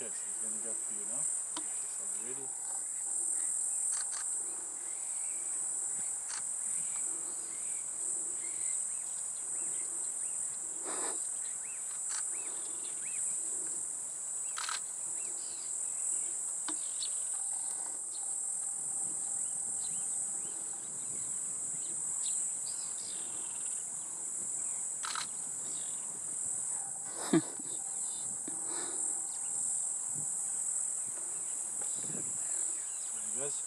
Okay, so he's going to go for you now. So ready. Hmm. Yes.